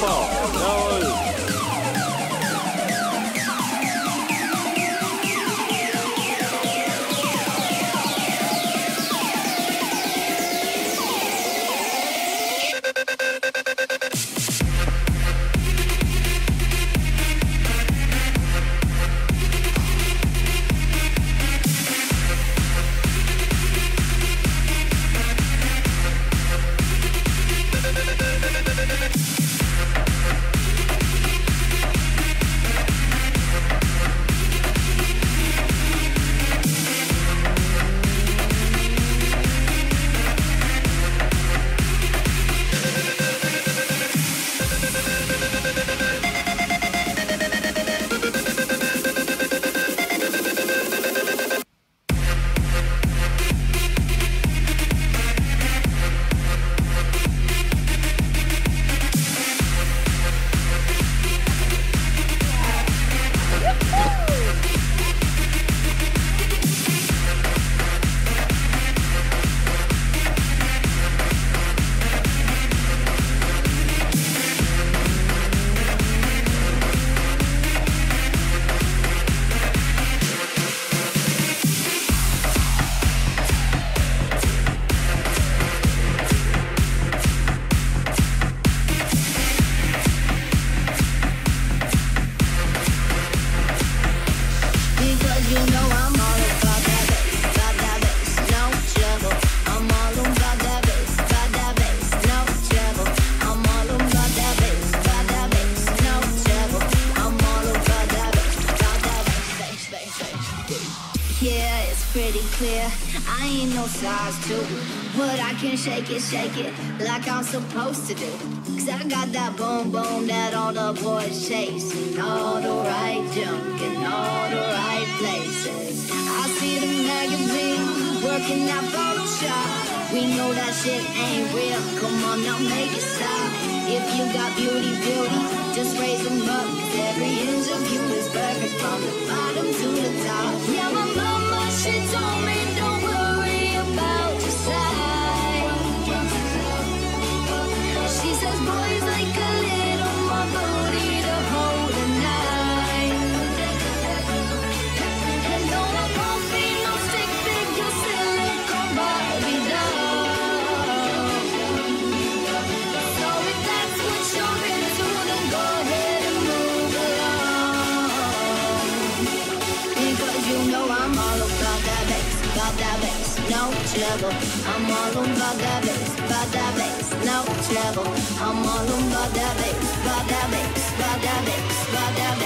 Ja, super. Pretty clear. I ain't no size two, but I can shake it, shake it like I'm supposed to do. Cause I got that boom boom that all the boys chase. All the right junk in all the right places. I see the magazine working that Photoshop. We know that shit ain't real. Come on now, make it stop. If you got beauty, beauty, just raise them up. 'Cause every inch of you is perfect from the bottom to the top. Yeah, my mama, bass, bass, no trouble. I'm all about that bass, about that bass, no trouble. I'm all about that bass, about that bass, about that bass, about that